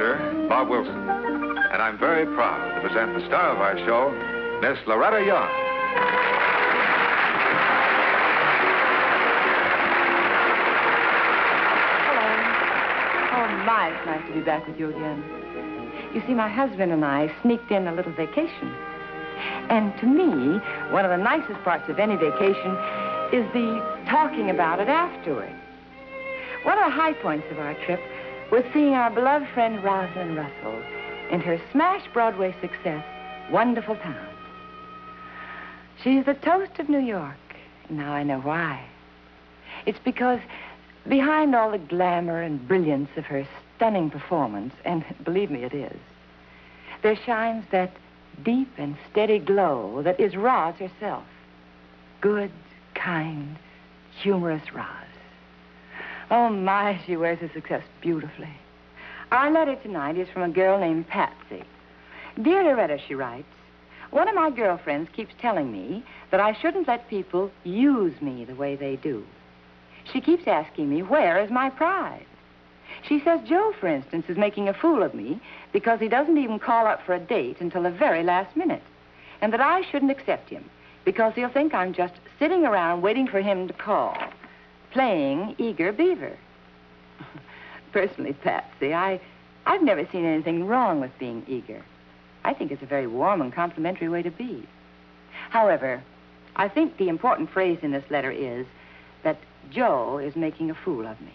announcer, Bob Wilson, and I'm very proud to present the star of our show, Miss Loretta Young. Hello. Oh, my, it's nice to be back with you again. You see, my husband and I sneaked in a little vacation. And to me, one of the nicest parts of any vacation is the talking about it afterward. One of the high points of our trip was seeing our beloved friend Rosalind Russell in her smash Broadway success, Wonderful Town. She's the toast of New York. Now I know why. It's because behind all the glamour and brilliance of her stunning performance, and believe me, it is, there shines that deep and steady glow that is Roz herself. Good, kind, humorous Roz. Oh, my, she wears her success beautifully. Our letter tonight is from a girl named Patsy. Dear Loretta, she writes, one of my girlfriends keeps telling me that I shouldn't let people use me the way they do. She keeps asking me, where is my pride? She says Joe, for instance, is making a fool of me because he doesn't even call up for a date until the very last minute. And that I shouldn't accept him because he'll think I'm just sitting around waiting for him to call, playing eager beaver. Personally, Patsy, I, I've never seen anything wrong with being eager. I think it's a very warm and complimentary way to be. However, I think the important phrase in this letter is that Joe is making a fool of me.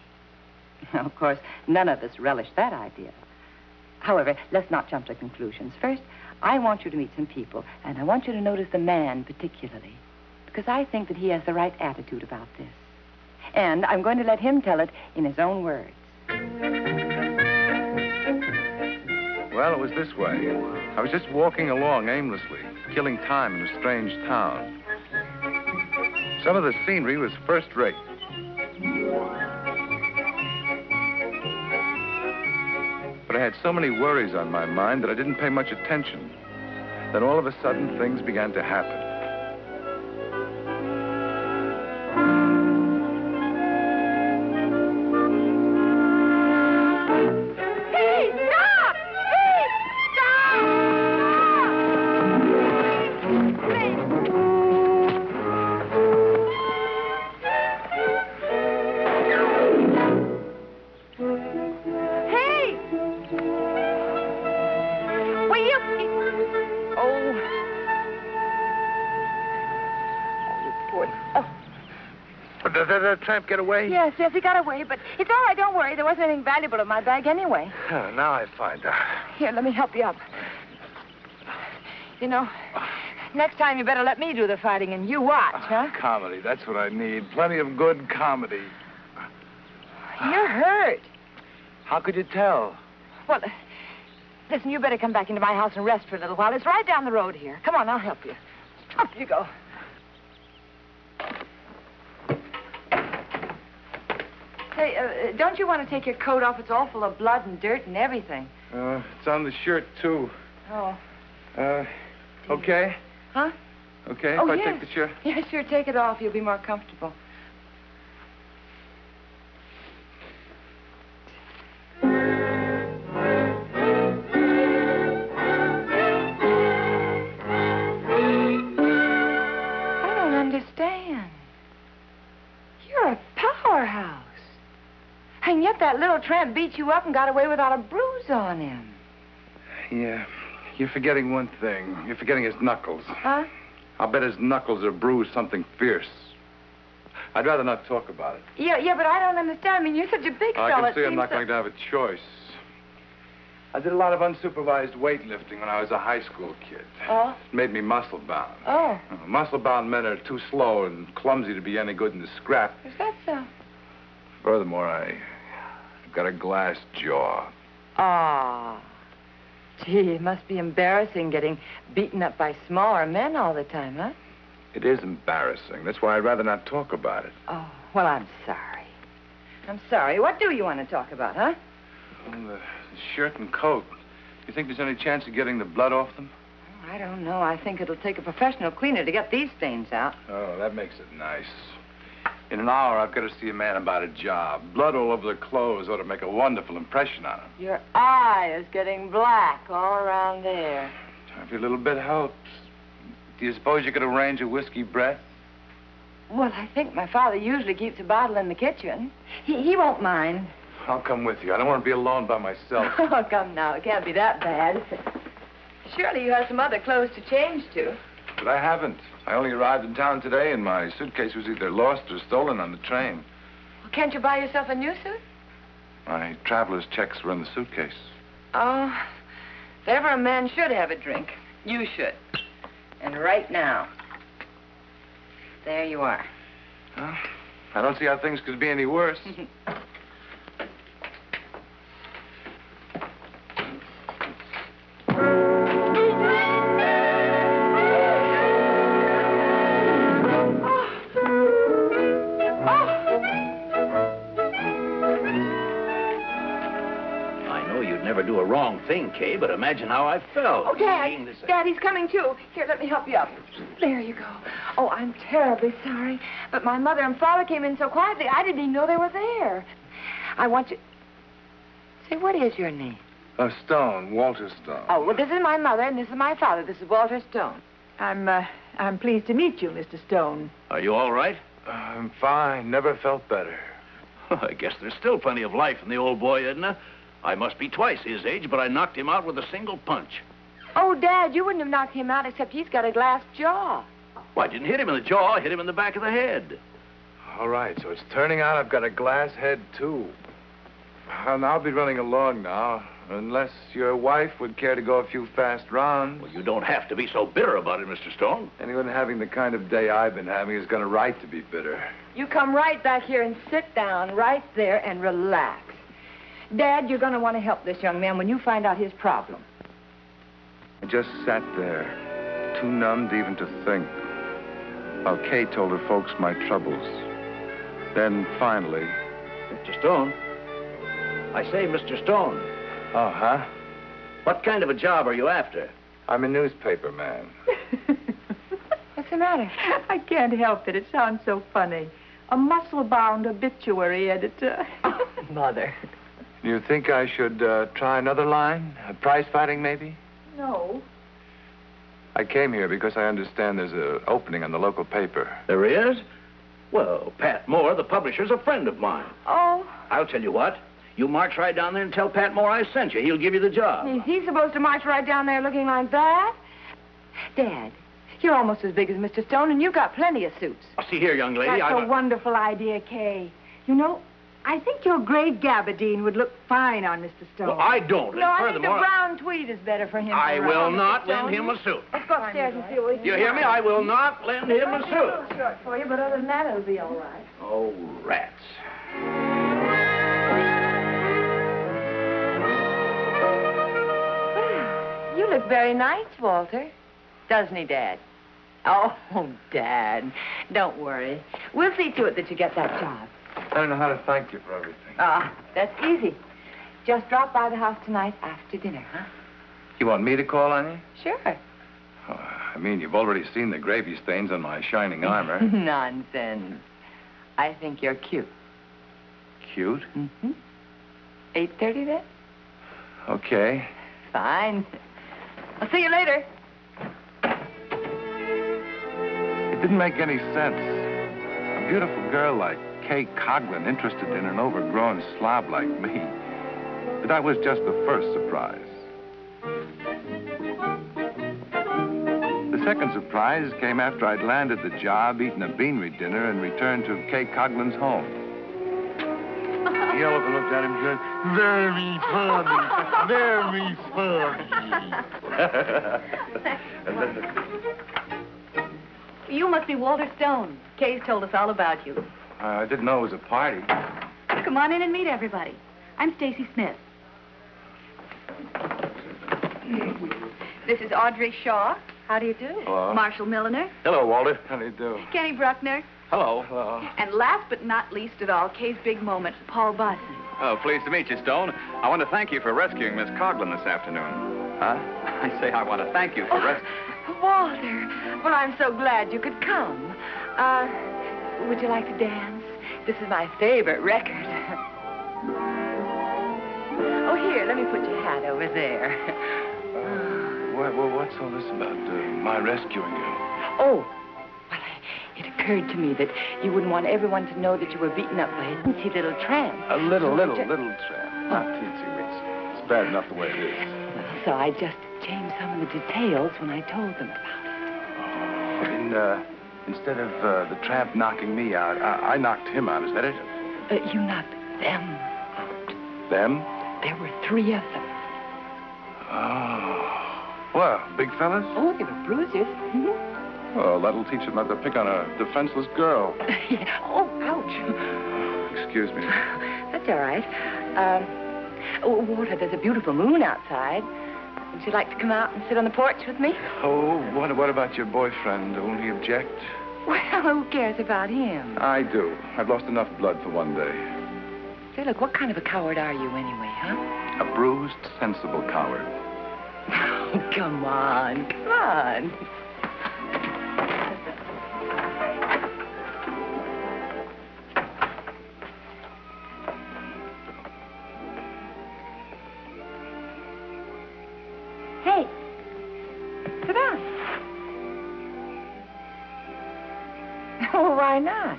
Of course, none of us relish that idea. However, let's not jump to conclusions. First, I want you to meet some people, and I want you to notice the man particularly, because I think that he has the right attitude about this. And I'm going to let him tell it in his own words. Well, it was this way. I was just walking along aimlessly, killing time in a strange town. Some of the scenery was first rate. But I had so many worries on my mind that I didn't pay much attention. Then all of a sudden, things began to happen. Did that, that tramp get away? yes, yes, he got away, but it's all right, don't worry. There wasn't anything valuable in my bag anyway. Now I find out. Here, let me help you up. You know, next time you better let me do the fighting and you watch, ah, huh? Comedy, that's what I need. Plenty of good comedy. You're hurt. How could you tell? Well, listen, you better come back into my house and rest for a little while. It's right down the road here. Come on, I'll help you. Up you go. Hey, uh, don't you want to take your coat off? It's all full of blood and dirt and everything. Uh, it's on the shirt, too. Oh. Uh, okay? Huh? Okay, oh, if I yes. take the shirt? Yeah, sure. Take it off. You'll be more comfortable. I don't understand. You're a powerhouse. And yet that little tramp beat you up and got away without a bruise on him. Yeah. You're forgetting one thing. You're forgetting his knuckles. Huh? I'll bet his knuckles are bruised something fierce. I'd rather not talk about it. Yeah, yeah, but I don't understand. I mean, you're such a big I fella. can see I'm not that- going to have a choice. I did a lot of unsupervised weightlifting when I was a high school kid. Oh? It made me muscle bound. Oh, Muscle bound men are too slow and clumsy to be any good in the scrap. is that so? Furthermore, I, got a glass jaw. Ah. Gee, it must be embarrassing getting beaten up by smaller men all the time, huh? It is embarrassing. That's why I'd rather not talk about it. Oh, well, I'm sorry. I'm sorry. What do you want to talk about, huh? Well, the, the shirt and coat. You think there's any chance of getting the blood off them? I don't know. I think it'll take a professional cleaner to get these stains out. Oh, that makes it nice. In an hour, I've got to see a man about a job. Blood all over the clothes ought to make a wonderful impression on him. Your eye is getting black all around there. Every little bit helps. Do you suppose you could arrange a whiskey breath? Well, I think my father usually keeps a bottle in the kitchen. He, he won't mind. I'll come with you. I don't want to be alone by myself. Oh, come now. It can't be that bad. Surely you have some other clothes to change to. But I haven't. I only arrived in town today, and my suitcase was either lost or stolen on the train. Well, can't you buy yourself a new suit? My traveler's checks were in the suitcase. Oh, if ever a man should have a drink, you should. And right now. There you are. Well, I don't see how things could be any worse. wrong thing, Kay, but imagine how I felt. Oh, Dad. seeing this- Daddy's coming, too. Here, let me help you up. There you go. Oh, I'm terribly sorry. But my mother and father came in so quietly, I didn't even know they were there. I want you... Say, what is your name? Uh, Stone, Walter Stone. Oh, well, this is my mother, and this is my father. This is Walter Stone. I'm, uh, I'm pleased to meet you, Mr. Stone. Are you all right? I'm fine. Never felt better. I guess there's still plenty of life in the old boy, Edna. I must be twice his age, but I knocked him out with a single punch. Oh, Dad, you wouldn't have knocked him out except he's got a glass jaw. Well, I didn't hit him in the jaw, I hit him in the back of the head. All right, so it's turning out I've got a glass head, too. And I'll be running along now, unless your wife would care to go a few fast rounds. Well, you don't have to be so bitter about it, Mr. Stone. Anyone having the kind of day I've been having has got a right to be bitter. You come right back here and sit down right there and relax. Dad, you're going to want to help this young man when you find out his problem. I just sat there, too numbed even to think, while Kay told her folks my troubles. Then finally, Mr. Stone? I say, Mr. Stone, oh, huh? what kind of a job are you after? I'm a newspaper man. What's the matter? I can't help it. It sounds so funny. A muscle-bound obituary editor. Mother. Do you think I should uh, try another line? Prize fighting, maybe? no. I came here because I understand there's an opening on the local paper. There is? Well, Pat Moore, the publisher's a friend of mine. Oh, I'll tell you what. You march right down there and tell Pat Moore I sent you. He'll give you the job. is he supposed to march right down there looking like that? Dad, you're almost as big as Mr. Stone, and you've got plenty of suits. Now, see here, young lady. That's I'm a wonderful idea, Kay. You know, I think your gray gabardine would look fine on Mr. Stone. Well, I don't. and No, I think the brown tweed is better for him. I will Mr. not lend him a suit. Let's go upstairs and see what we can You hear me? I will not lend him a suit. short for you, but other than that, it'll be all right. Oh, rats. Well, You look very nice, Walter. Doesn't he, Dad? Oh, Dad, don't worry. We'll see to it that you get that job. I don't know how to thank you for everything. Ah, that's easy. Just drop by the house tonight after dinner, huh? You want me to call on you? Sure. Oh, I mean, you've already seen the gravy stains on my shining armor. Nonsense. I think you're cute. Cute. Mm-hmm. 8.30 then? Okay. Fine. I'll see you later. It didn't make any sense. A beautiful girl like Kay Coughlin interested in an overgrown slob like me. But that was just the first surprise. The second surprise came after I'd landed the job, eaten a beanery dinner, and returned to Kay Coughlin's home. The all up and looked at him good. Very funny. Very funny. You must be Walter Stone. Kay's told us all about you. I didn't know it was a party. Come on in and meet everybody. I'm Stacey Smith. This is Audrey Shaw. How do you do? Hello. Marshall Milliner, Hello, Walter. How do you do? Kenny Bruckner, Hello. Hello. and last but not least at all, Kay's big moment, Paul Boston. Oh, pleased to meet you, Stone. I want to thank you for rescuing Miss Coughlin this afternoon. Huh? I say I want to thank you for rest. Walter, well, I'm so glad you could come. Uh, would you like to dance? This is my favorite record. oh, here, let me put your hat over there. What, what, what's all this about? Uh, my rescuing you? Oh, well, I- it occurred to me that you wouldn't want everyone to know that you were beaten up by a teensy little tramp. A little, So little, little tramp. Not teensy weensy. It's bad enough the way it is. Well, so I just changed some of the details when I told them about it. In, uh, instead of uh, the tramp knocking me out, I, I knocked him out. Is that it? Uh, you knocked them out. Them? There were three of them. Oh. Well, big fellas? Oh, they were bruises. Well, that'll teach them not to pick on a defenseless girl. Yeah. Oh, ouch. Excuse me. That's all right. Um, oh, Walter, there's a beautiful moon outside. Would you like to come out and sit on the porch with me? Oh, what, what about your boyfriend? Will he object? Well, who cares about him? I do. I've lost enough blood for one day. Say, look, what kind of a coward are you anyway, huh? A bruised, sensible coward. Oh, come on, come on. Hey, sit down. Oh, why not?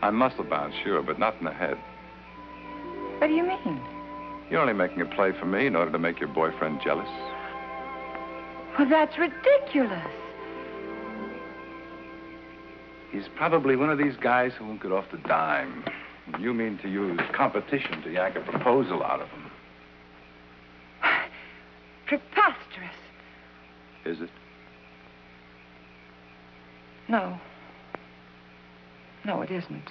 I'm muscle bound, sure, but not in the head. What do you mean? You're only making a play for me in order to make your boyfriend jealous. Well, that's ridiculous. He's probably one of these guys who won't get off the dime. You mean to use competition to yank a proposal out of him. Is it? No. No, it isn't.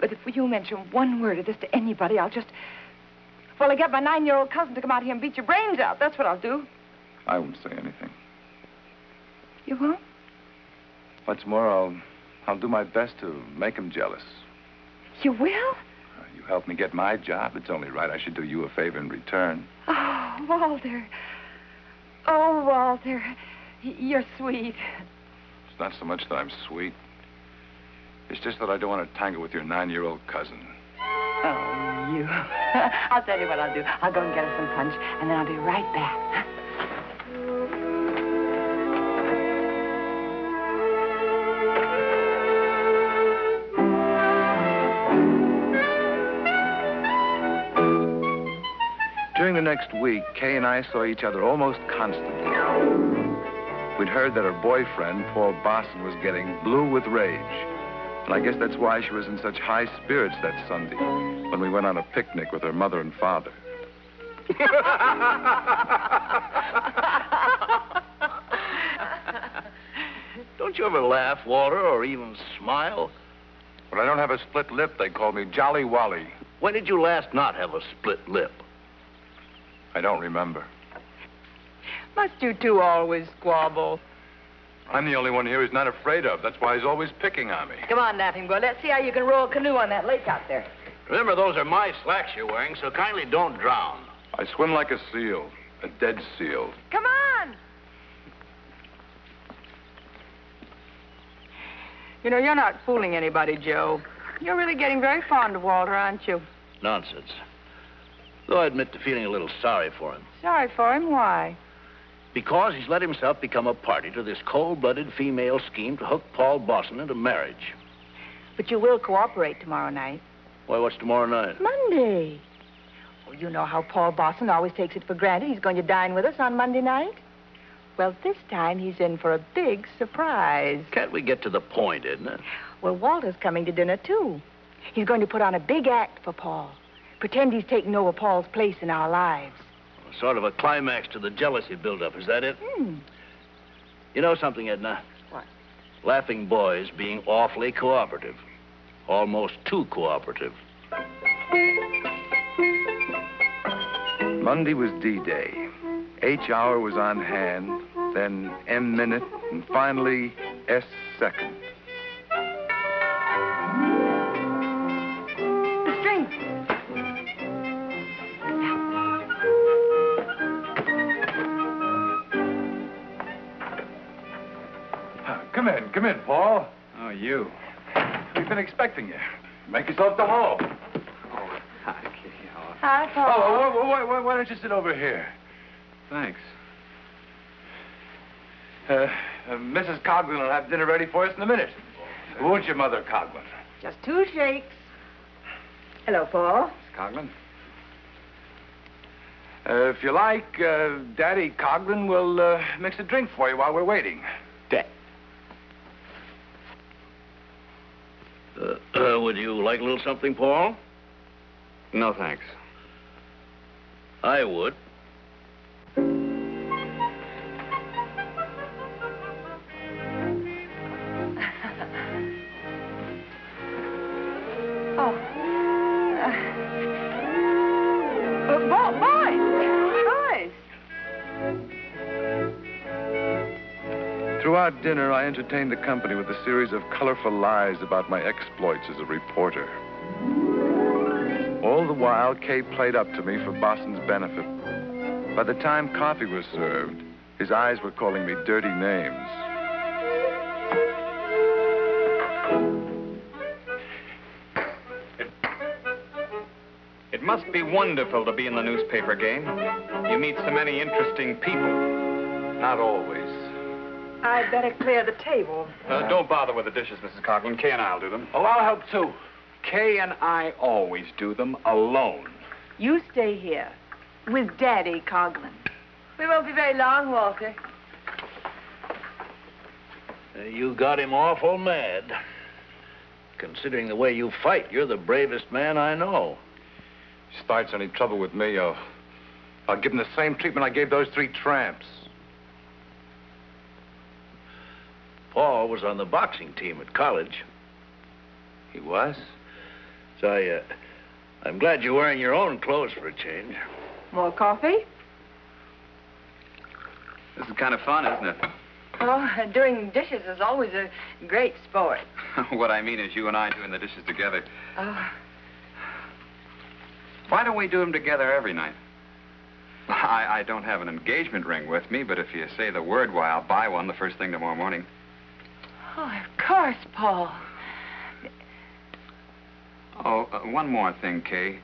But if you mention one word of this to anybody, I'll just. Well, I'll get my nine year old cousin to come out here and beat your brains out. That's what I'll do. I won't say anything. You won't? What's more, I'll, I'll do my best to make him jealous. You will? Uh, You helped me get my job. It's only right I should do you a favor in return. Oh, Walter. Oh, Walter. You're sweet. It's not so much that I'm sweet. It's just that I don't want to tangle with your nine-year-old cousin. Oh, you. I'll tell you what I'll do. I'll go and get her some punch, and then I'll be right back. During the next week, Kay and I saw each other almost constantly. We'd heard that her boyfriend, Paul Boston, was getting blue with rage. And I guess that's why she was in such high spirits that Sunday when we went on a picnic with her mother and father. Don't you ever laugh, Walter, or even smile? When I don't have a split lip, they call me Jolly Wally. When did you last not have a split lip? I don't remember. Must you two always squabble? I'm the only one here he's not afraid of. That's why he's always picking on me. Come on, Laughing Boy. Let's see how you can row a canoe on that lake out there. Remember, those are my slacks you're wearing, so kindly don't drown. I swim like a seal, a dead seal. Come on. You know, you're not fooling anybody, Joe. You're really getting very fond of Walter, aren't you? Nonsense. Though I admit to feeling a little sorry for him. Sorry for him. Why? Because he's let himself become a party to this cold-blooded female scheme to hook Paul Boston into marriage. But you will cooperate tomorrow night. Why, what's tomorrow night? Monday. Oh, you know how Paul Boston always takes it for granted he's going to dine with us on Monday night? Well, this time he's in for a big surprise. Can't we get to the point, Edna? Well, Walter's coming to dinner, too. He's going to put on a big act for Paul. Pretend he's taking over Paul's place in our lives. Sort of a climax to the jealousy buildup, is that it? Hmm. You know something, Edna? What? Laughing Boy's being awfully cooperative. Almost too cooperative. Monday was D-Day. H hour was on hand, then M minute, and finally S second. Come in. Come in, Paul. Oh, you. We've been expecting you. Make yourself to home. Oh, hi, Kitty. Oh, Hi, Oh, Paul. why, why, why, why don't you sit over here? thanks. Uh, uh, Mrs. Coughlin will have dinner ready for us in a minute. Won't you, Mother Coughlin? Just two shakes. Hello, Paul. Miss Coughlin? Uh, if you like, uh, Daddy Coughlin will uh, mix a drink for you while we're waiting. Uh, uh, would you like a little something, Paul? No, thanks. I would. Boys! Dinner, I entertained the company with a series of colorful lies about my exploits as a reporter. All the while, Kay played up to me for Boston's benefit. By the time coffee was served, his eyes were calling me dirty names. It must be wonderful to be in the newspaper game. You meet so many interesting people. Not always. I'd better clear the table. Uh, don't bother with the dishes, Mrs. Coughlin. Kay and I'll do them. Oh, I'll help too. Kay and I always do them alone. You stay here with Daddy Coughlin. We won't be very long, Walter. Uh, you got him awful mad. Considering the way you fight, you're the bravest man I know. If Starts any trouble with me, I'll, I'll give him the same treatment I gave those three tramps. Paul was on the boxing team at college. He was? So I, uh, I'm glad you're wearing your own clothes for a change. More coffee? This is kind of fun, isn't it? Oh, doing dishes is always a great sport. what I mean is you and I doing the dishes together. Oh, Why don't we do them together every night? I, I don't have an engagement ring with me, but if you say the word, why, I'll buy one the first thing tomorrow morning. Oh, of course, Paul. Oh, uh, one more thing, Kay.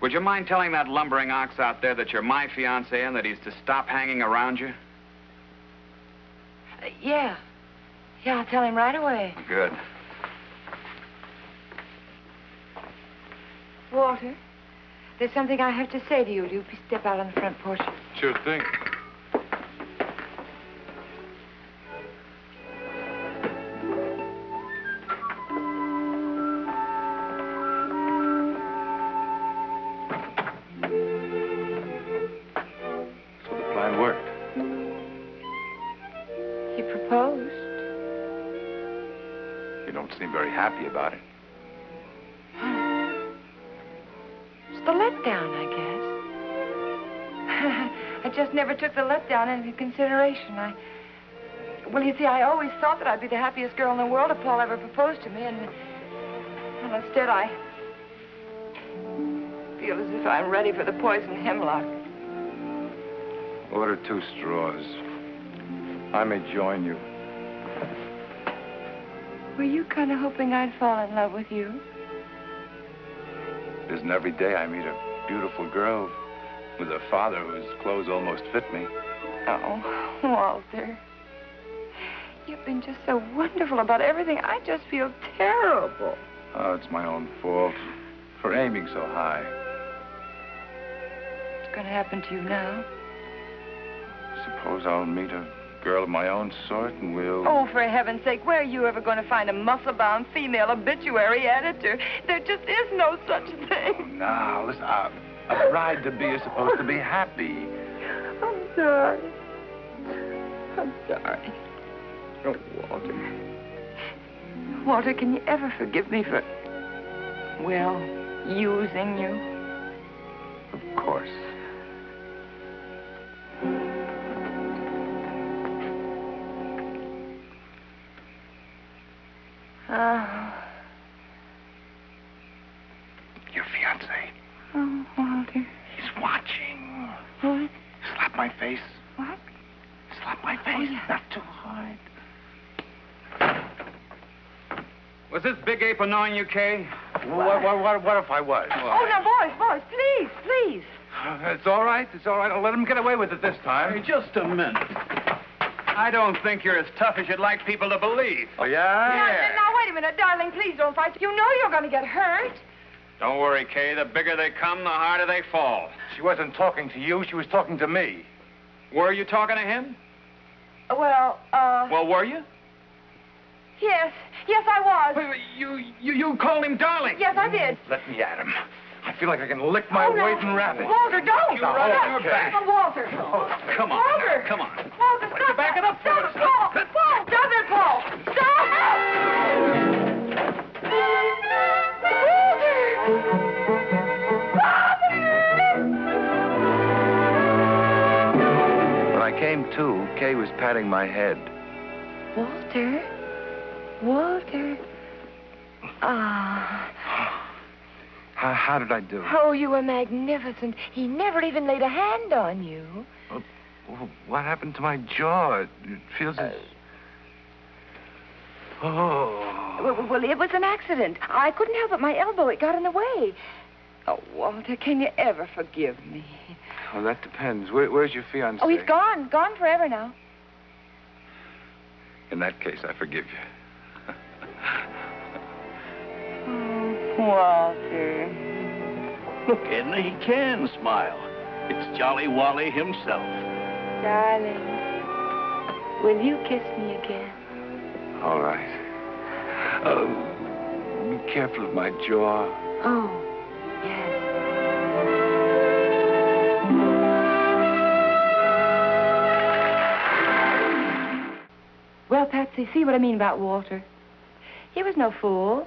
Would you mind telling that lumbering ox out there that you're my fiancé and that he's to stop hanging around you? Uh, yeah. Yeah, I'll tell him right away. Good. Walter, there's something I have to say to you. Do you please step out on the front porch? Sure thing. Seem very happy about it. It's the letdown, I guess. I just never took the letdown into consideration. I. Well, you see, I always thought that I'd be the happiest girl in the world if Paul ever proposed to me, and. Well, instead, I. feel as if I'm ready for the poison hemlock. Order two straws. I may join you. Were you kind of hoping I'd fall in love with you? It isn't every day I meet a beautiful girl with a father whose clothes almost fit me. Oh, Walter. You've been just so wonderful about everything. I just feel terrible. Oh, it's my own fault for aiming so high. What's going to happen to you now? Suppose I'll meet a girl of my own sort and we'll. Oh, for heaven's sake, where are you ever going to find a muscle-bound female obituary editor? There just is no such thing. Now, listen, uh, a bride to be is supposed to be happy. I'm sorry. I'm sorry. Oh, Walter. Walter, can you ever forgive me for, well, using you? Of course. Big ape annoying you, Kay? What, what, what, what if I was? Oh, now, boys, boys, please, please. It's all right. It's all right. I'll let him get away with it this time. Hey, just a minute. I don't think you're as tough as you'd like people to believe. Oh, yeah? Now, now, wait a minute, darling. Please don't fight. You know you're going to get hurt. Don't worry, Kay. The bigger they come, the harder they fall. She wasn't talking to you. She was talking to me. Were you talking to him? Well, uh, Well, were you? yes, yes, I was. Wait, wait, you, you, you called him darling. Yes, I did. Let me at him. I feel like I can lick my oh, no. weight in rabbit. Walter, don't. You run Stop. your back. Oh, Walter. Come on. Walter. Come on. Walter, stop. back it up for Stop us. it, Paul. Paul, stop it, Paul. When I came to, Kay was patting my head. Walter. Walter. Ah. How, how did I do? Oh, you were magnificent. He never even laid a hand on you. Oh, What happened to my jaw? It feels as... Oh. Well, well, it was an accident. I couldn't help it. My elbow, it got in the way. Oh, Walter, can you ever forgive me? Well, that depends. Where, where's your fiancé? Oh, he's gone. Gone forever now. In that case, I forgive you. Walter. Look, Edna, he can smile. It's Jolly Wally himself. Darling, will you kiss me again? All right. Uh, be careful of my jaw. Oh, yes. Well, Patsy, see what I mean about Walter? He was no fool.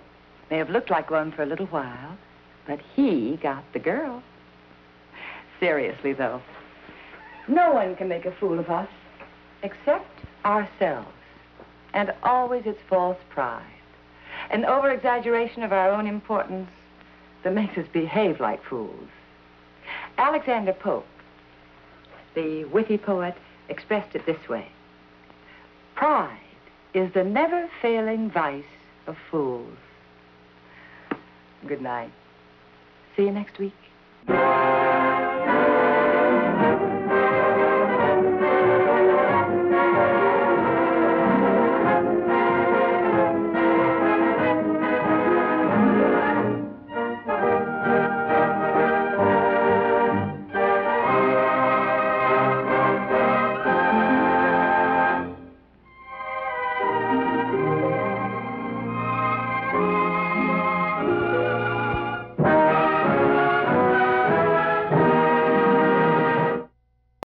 May have looked like one for a little while, but he got the girl. Seriously, though, no one can make a fool of us except ourselves. And always it's false pride, an over-exaggeration of our own importance that makes us behave like fools. Alexander Pope, the witty poet, expressed it this way. Pride is the never-failing vice of fools. Good night. See you next week.